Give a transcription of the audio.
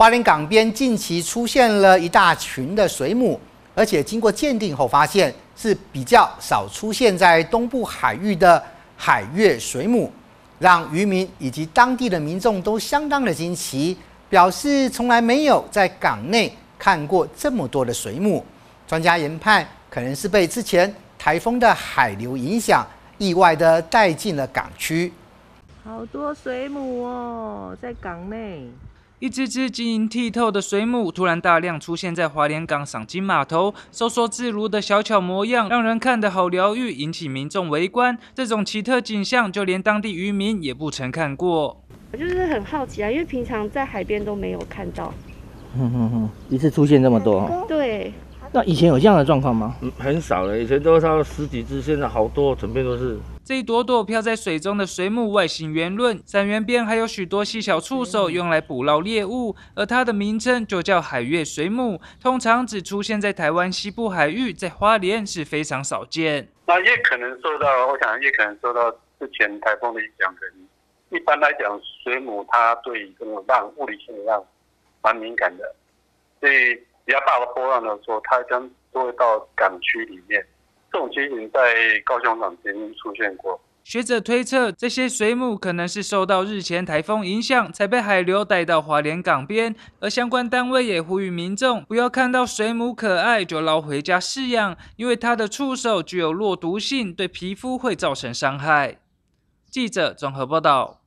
花莲港边近期出现了一大群的水母，而且经过鉴定后发现是比较少出现在东部海域的海月水母，让渔民以及当地的民众都相当的惊奇，表示从来没有在港内看过这么多的水母。专家研判，可能是被之前台风的海流影响，意外的带进了港区。好多水母哦，在港内。一只只晶莹剔透的水母突然大量出现在华联港赏金码头，收缩自如的小巧模样，让人看得好疗愈，引起民众围观。这种奇特景象，就连当地渔民也不曾看过。我就是很好奇啊，因为平常在海边都没有看到。哼哼哼，一次出现这么多？对。那以前有这样的状况吗？嗯，很少了，以前都差十几只，现在好多，整片都是。这一朵朵漂在水中的水母外形圆润，伞缘边还有许多细小触手用来捕捞猎物，而它的名称就叫海月水母，通常只出现在台湾西部海域，在花莲是非常少见。那也可能受到，我想也可能受到之前台风的影响。一般来讲，水母它对这种浪物理性的浪蛮敏感的，所以。比较大的波浪的时候，它将都会到港区里面。这种情形在高雄港曾经出现过。学者推测，这些水母可能是受到日前台风影响，才被海流带到华联港边。而相关单位也呼吁民众，不要看到水母可爱就捞回家饲养，因为它的触手具有弱毒性，对皮肤会造成伤害。记者综合报道。